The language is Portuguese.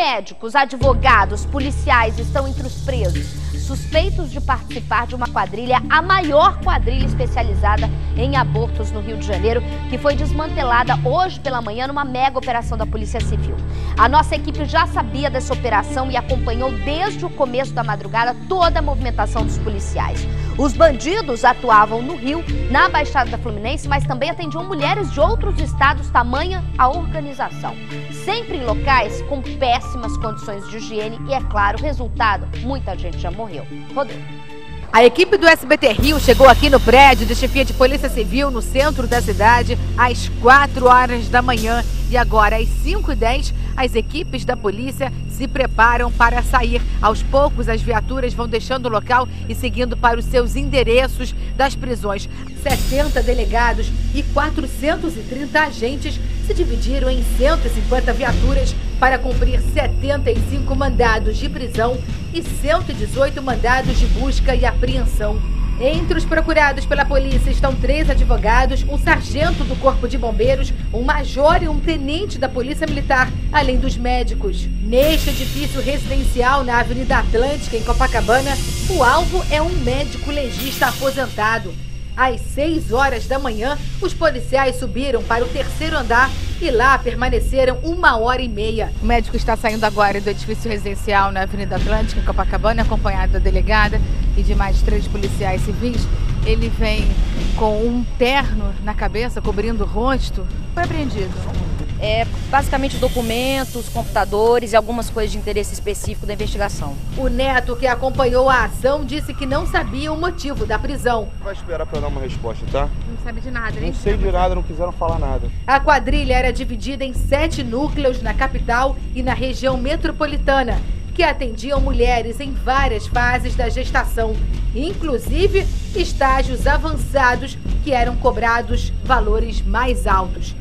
Médicos, advogados, policiais estão entre os presos, suspeitos de participar de uma quadrilha, a maior quadrilha especializada em abortos no Rio de Janeiro, que foi desmantelada hoje pela manhã numa mega operação da Polícia Civil. A nossa equipe já sabia dessa operação e acompanhou desde o começo da madrugada toda a movimentação dos policiais. Os bandidos atuavam no Rio, na Baixada Fluminense, mas também atendiam mulheres de outros estados, tamanha a organização. Sempre em locais com péssimas condições de higiene e, é claro, resultado, muita gente já morreu. Rodrigo. A equipe do SBT Rio chegou aqui no prédio de chefia de Polícia Civil no centro da cidade às 4 horas da manhã e agora às 5 e 10 as equipes da polícia se preparam para sair. Aos poucos, as viaturas vão deixando o local e seguindo para os seus endereços das prisões. 70 delegados e 430 agentes se dividiram em 150 viaturas para cumprir 75 mandados de prisão e 118 mandados de busca e apreensão. Entre os procurados pela polícia estão três advogados, um sargento do Corpo de Bombeiros, um major e um tenente da Polícia Militar, além dos médicos. Neste edifício residencial na Avenida Atlântica, em Copacabana, o alvo é um médico legista aposentado. Às 6 horas da manhã, os policiais subiram para o terceiro andar e lá permaneceram uma hora e meia. O médico está saindo agora do edifício residencial na Avenida Atlântica, em Copacabana, acompanhado da delegada e de mais três policiais civis. Ele vem com um terno na cabeça, cobrindo o rosto. Foi apreendido é, basicamente documentos, computadores e algumas coisas de interesse específico da investigação. O neto que acompanhou a ação disse que não sabia o motivo da prisão. Vai esperar para dar uma resposta, tá? Não sabe de nada, né? Não sei de nada, não quiseram falar nada. A quadrilha era dividida em sete núcleos na capital e na região metropolitana que atendiam mulheres em várias fases da gestação, inclusive estágios avançados que eram cobrados valores mais altos.